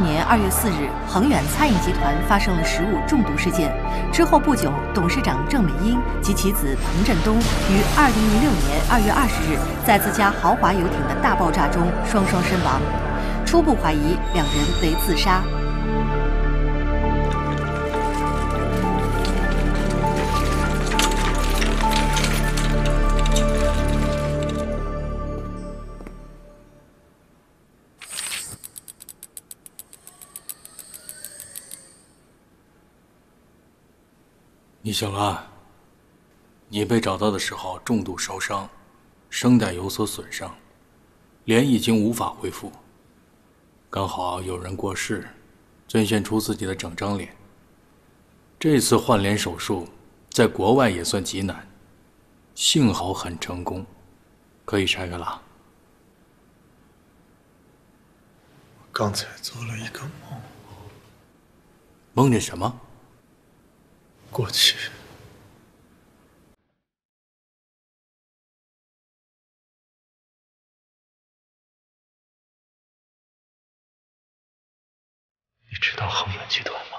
年二月四日，恒远餐饮集团发生了食物中毒事件。之后不久，董事长郑美英及其子彭振东于二零零六年二月二十日在自家豪华游艇的大爆炸中双双身亡，初步怀疑两人为自杀。你醒了。你被找到的时候重度烧伤，声带有所损伤，脸已经无法恢复。刚好有人过世，捐献出自己的整张脸。这次换脸手术在国外也算极难，幸好很成功，可以拆开了。刚才做了一个梦，梦见什么？过去，你知道恒源集团吗？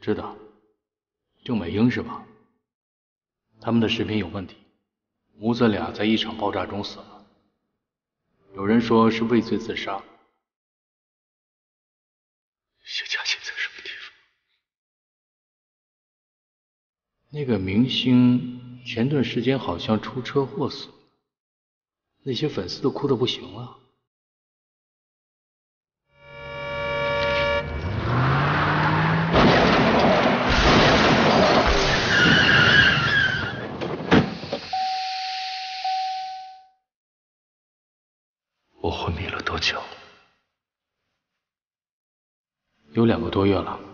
知道，就美英是吧？他们的食品有问题，母子俩在一场爆炸中死了。有人说是畏罪自杀。谢佳欣在什么地方？那个明星前段时间好像出车祸死了，那些粉丝都哭得不行了。我昏迷了多久？有两个多月了。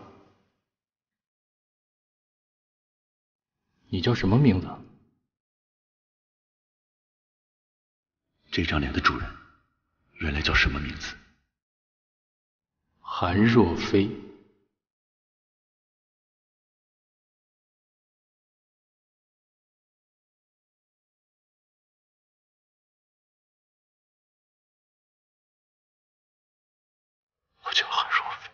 你叫什么名字？这张脸的主人原来叫什么名字？韩若飞。我叫韩若飞。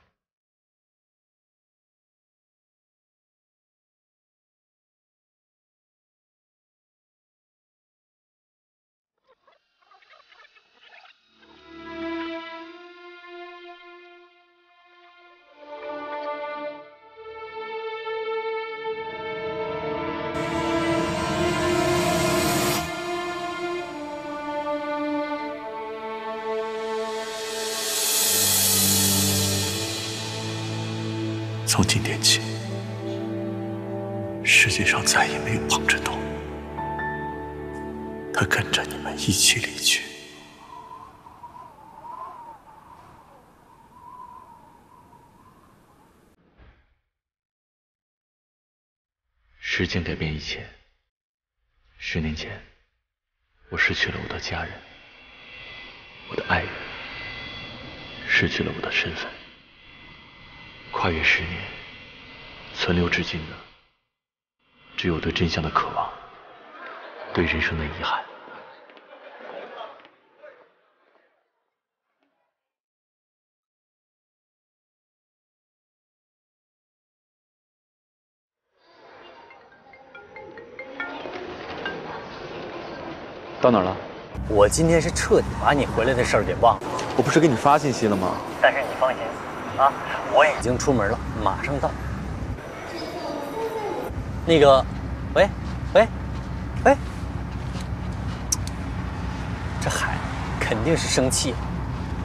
从今天起，世界上再也没有彭振东，他跟着你们一起离去。时间改变一切。十年前，我失去了我的家人，我的爱人，失去了我的身份。跨越十年，存留至今的，只有对真相的渴望，对人生的遗憾。到哪儿了？我今天是彻底把你回来的事儿给忘了。我不是给你发信息了吗？但是你放心，啊，我已经出门了，马上到。那个，喂，喂，喂，这孩子肯定是生气了，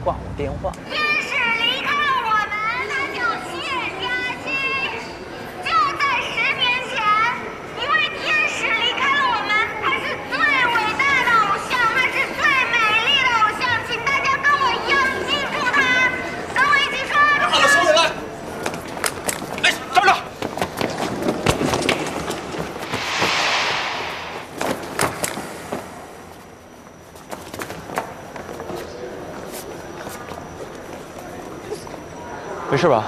挂我电话。天使离开了我们，他叫谢佳欣。就在十年前，一位天使离开了我们，他是最伟大的偶像，他是最美丽的偶像，请大家跟我一样记住他，跟我一起说。好了，所有人，来，站着。没事吧？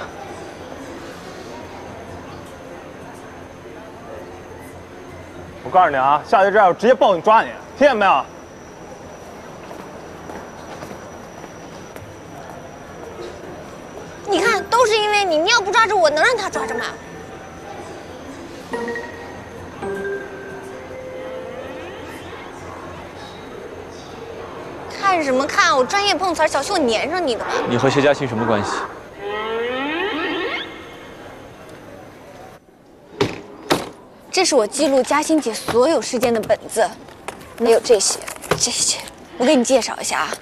我告诉你啊，下去这样我直接报警抓你，听见没有？你看，都是因为你，你要不抓着我，能让他抓着吗？看什么看？我专业碰瓷儿，小心我粘上你的。你和谢佳欣什么关系？这是我记录嘉欣姐所有事件的本子，没有这些，这些，我给你介绍一下啊。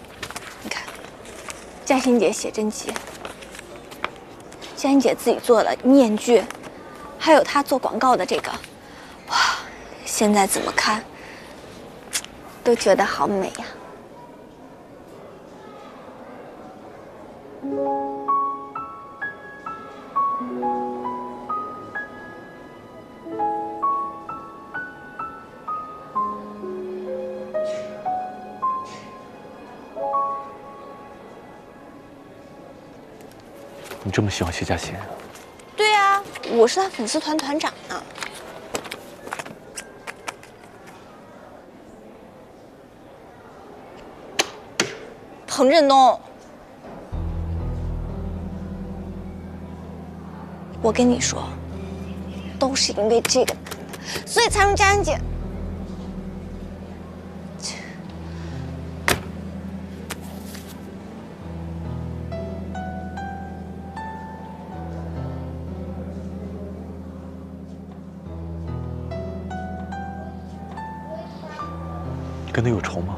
你看，嘉欣姐写真集，嘉欣姐自己做的面具，还有她做广告的这个，哇，现在怎么看都觉得好美呀、你这么喜欢谢佳欣？对啊，我是她粉丝团团长呢。彭振东，我跟你说，都是因为这个，所以才让佳欣姐。跟他有仇吗？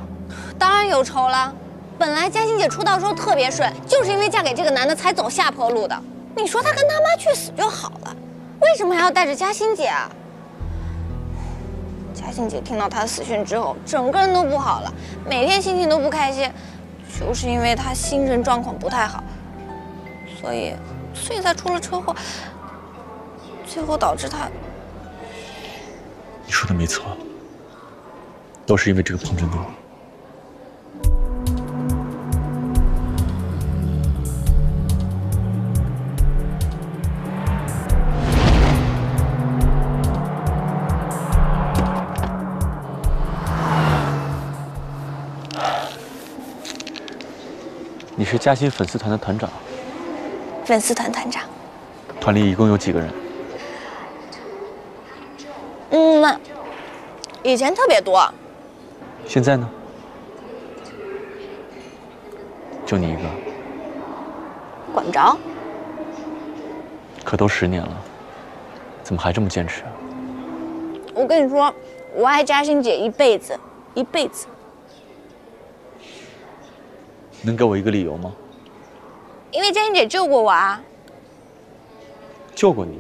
当然有仇了。本来嘉欣姐出道时候特别顺，就是因为嫁给这个男的才走下坡路的。你说她跟他妈去死就好了，为什么还要带着嘉欣姐啊？嘉欣姐听到他死讯之后，整个人都不好了，每天心情都不开心，就是因为她心神状况不太好，所以，所以才出了车祸，最后导致他你说的没错，都是因为这个彭振东。你是嘉欣粉丝团的团长，粉丝团团长。团里一共有几个人？嗯，以前特别多，现在呢？就你一个，管不着。可都十年了，怎么还这么坚持啊？我跟你说，我爱嘉欣姐一辈子，一辈子。能给我一个理由吗？因为嘉欣姐救过我啊。救过你？